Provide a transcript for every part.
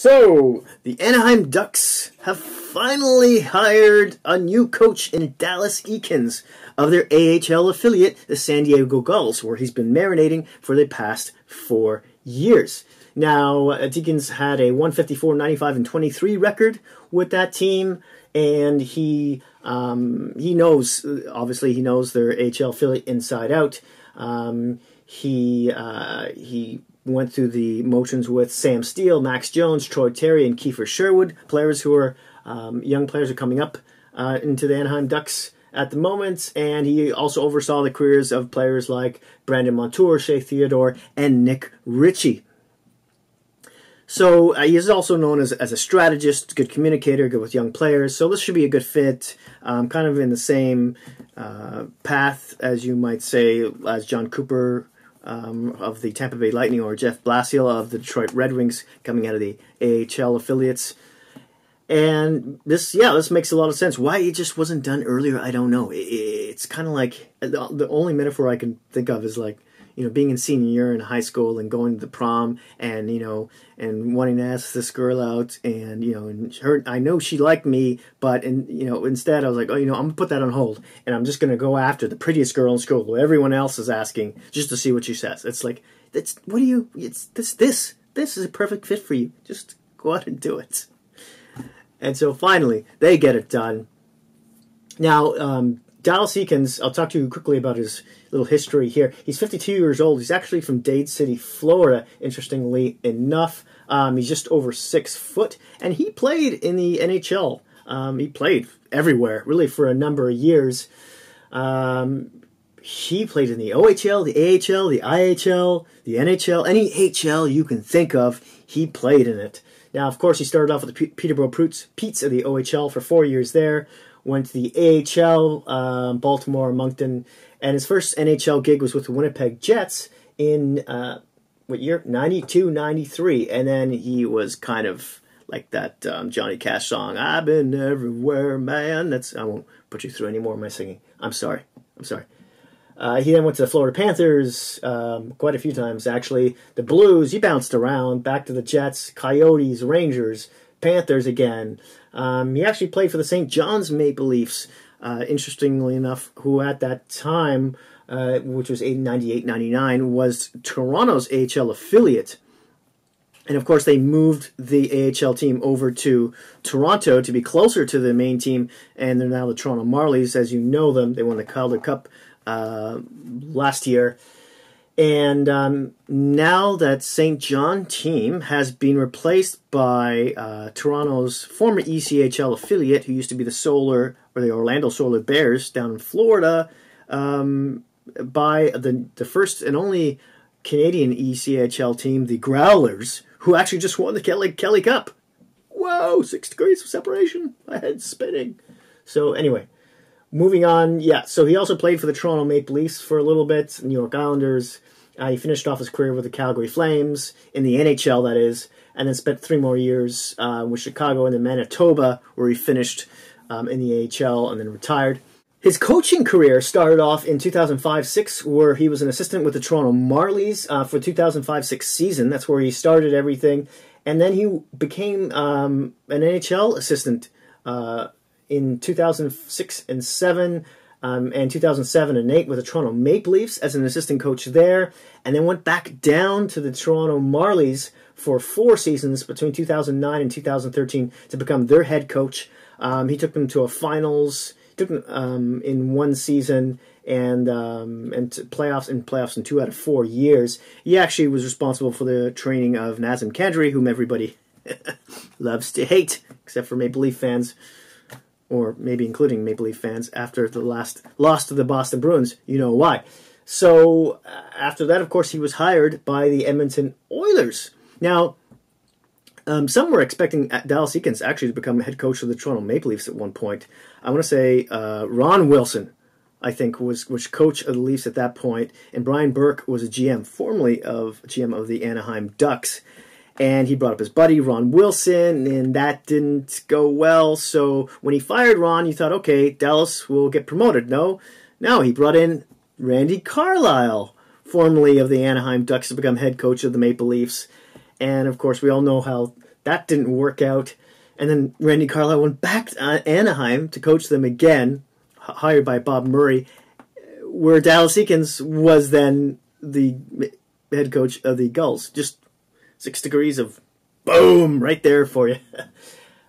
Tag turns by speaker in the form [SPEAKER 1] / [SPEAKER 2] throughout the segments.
[SPEAKER 1] So, the Anaheim Ducks have finally hired a new coach in Dallas Eakins of their AHL affiliate, the San Diego Gulls, where he's been marinating for the past four years. Now, Eakins had a 154, 95, and 23 record with that team, and he um, he knows, obviously, he knows their AHL affiliate inside out. Um, he uh, he went through the motions with Sam Steele, Max Jones, Troy Terry, and Kiefer Sherwood, players who are um, young players are coming up uh, into the Anaheim Ducks at the moment, and he also oversaw the careers of players like Brandon Montour, Shea Theodore, and Nick Ritchie. So uh, he is also known as, as a strategist, good communicator, good with young players. So this should be a good fit, um, kind of in the same uh, path as you might say as Jon Cooper um, of the Tampa Bay Lightning or Jeff Blashill of the Detroit Red Wings coming out of the AHL affiliates. And this, yeah, this makes a lot of sense. Why it just wasn't done earlier, I don't know. It's kind of like the only metaphor I can think of is like you know, being in senior year in high school and going to the prom and, you know, and wanting to ask this girl out and, you know, and her, I know she liked me, but, and, you know, instead I was like, oh, you know, I'm to put that on hold and I'm just to go after the prettiest girl in school who everyone else is asking just to see what she says. It's like, that's, what do you, it's this, this, this is a perfect fit for you. Just go out and do it. And so finally, they get it done. Now, um, Dallas Eakins, I'll talk to you quickly about his little history here. He's 52 years old. He's actually from Dade City, Florida, interestingly enough. Um, he's just over six foot, and he played in the NHL. Um, he played everywhere, really, for a number of years. Um, he played in the OHL, the AHL, the IHL, the NHL, any HL you can think of, he played in it. Now, of course, he started off with the Peterborough Petes of the OHL for four years there went to the AHL, um, Baltimore, Moncton, and his first NHL gig was with the Winnipeg Jets in uh, what year? 92, 93. And then he was kind of like that um, Johnny Cash song, I've been everywhere, man. That's I won't put you through any more of my singing. I'm sorry. I'm sorry. Uh, he then went to the Florida Panthers um, quite a few times, actually. The Blues, he bounced around, back to the Jets, Coyotes, Rangers, Panthers again. Um, he actually played for the St. John's Maple Leafs, uh, interestingly enough, who at that time, uh, which was 98 99, was Toronto's AHL affiliate. And of course, they moved the AHL team over to Toronto to be closer to the main team, and they're now the Toronto Marlies, as you know them. They won the Calder Cup uh, last year. And um, now that St. John team has been replaced by uh, Toronto's former ECHL affiliate, who used to be the Solar or the Orlando Solar Bears down in Florida, um, by the the first and only Canadian ECHL team, the Growlers, who actually just won the Kelly Kelly Cup. Whoa, six degrees of separation. My head's spinning. So anyway, moving on, yeah, so he also played for the Toronto Maple Leafs for a little bit, New York Islanders. Uh, he finished off his career with the Calgary Flames, in the NHL, that is, and then spent three more years uh, with Chicago and then Manitoba, where he finished um, in the AHL and then retired. His coaching career started off in 2005-6, where he was an assistant with the Toronto Marlies uh, for 2005-6 season. That's where he started everything, and then he became um, an NHL assistant uh, in 2006 and 7 um, and 2007 and 8 with the Toronto Maple Leafs as an assistant coach there, and then went back down to the Toronto Marlies for four seasons between 2009 and 2013 to become their head coach. Um, he took them to a finals, took them um, in one season, and um, and playoffs in playoffs in two out of four years. He actually was responsible for the training of Nazem Kadri, whom everybody loves to hate, except for Maple Leaf fans or maybe including Maple Leaf fans, after the last loss to the Boston Bruins. You know why. So uh, after that, of course, he was hired by the Edmonton Oilers. Now, um, some were expecting Dallas Eakins actually to become head coach of the Toronto Maple Leafs at one point. I want to say uh, Ron Wilson, I think, was was coach of the Leafs at that point, and Brian Burke was a GM, formerly of GM of the Anaheim Ducks and he brought up his buddy Ron Wilson, and that didn't go well. So when he fired Ron, you thought, okay, Dallas will get promoted. No, no, he brought in Randy Carlyle, formerly of the Anaheim Ducks, to become head coach of the Maple Leafs. And of course, we all know how That didn't work out. And then Randy Carlyle went back to uh, Anaheim to coach them again, hired by Bob Murray, where Dallas Eakins was then the head coach of the Gulls. Just six degrees of boom right there for you.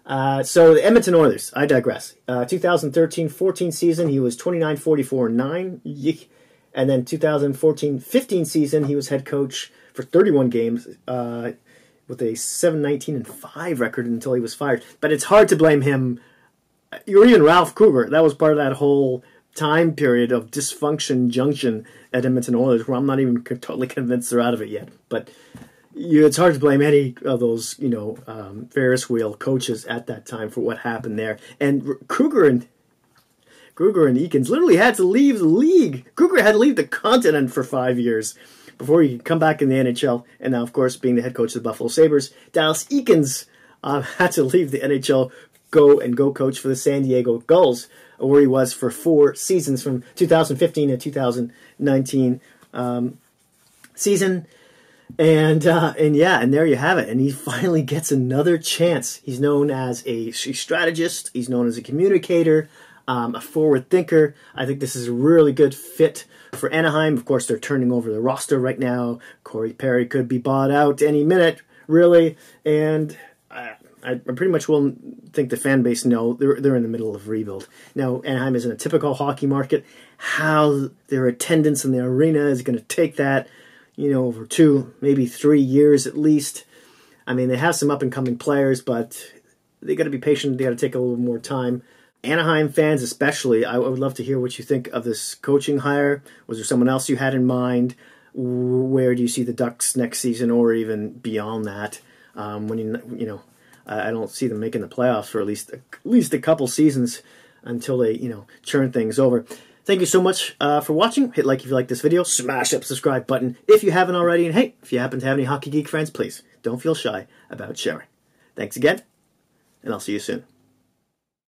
[SPEAKER 1] Uh, so the Edmonton Oilers, I digress. 2013-14 uh, season, he was 29 44 9. And then 2014-15 season, he was head coach for 31 games uh, with a 7-19 and 5 record until he was fired. But it's hard to blame him. You're even Ralph Krueger. That was part of that whole time period of dysfunction junction at Edmonton Oilers, where I'm not even totally convinced they're out of it yet. But you, it's hard to blame any of those, you know, um, Ferris wheel coaches at that time for what happened there. And Krueger and Krueger and Eakins literally had to leave the league. Krueger had to leave the continent for five years before he could come back in the NHL. And now, of course, being the head coach of the Buffalo Sabres, Dallas Eakins uh, had to leave the NHL, go and go coach for the San Diego Gulls, where he was for four seasons from 2015 to 2019 um, season. And uh, and yeah, and there you have it. And he finally gets another chance. He's known as a strategist. He's known as a communicator, um, a forward thinker. I think this is a really good fit for Anaheim. Of course, they're turning over the roster right now. Corey Perry could be bought out any minute, really. And I, I pretty much will think the fan base know they're they're in the middle of rebuild. Now Anaheim is in a typical hockey market. How their attendance in the arena is going to take that you know, over two, maybe three years at least. I mean, they have some up and coming players, but they got to be patient. They got to take a little more time. Anaheim fans, especially, I would love to hear what you think of this coaching hire. Was there someone else you had in mind? Where do you see the Ducks next season, or even beyond that? Um, when you you know, I don't see them making the playoffs for at least at least a couple seasons until they you know turn things over. Thank you so much uh, for watching. Hit like if you like this video. Smash that subscribe button if you haven't already. And hey, if you happen to have any Hockey Geek friends, please don't feel shy about sharing. Thanks again, and I'll see you soon.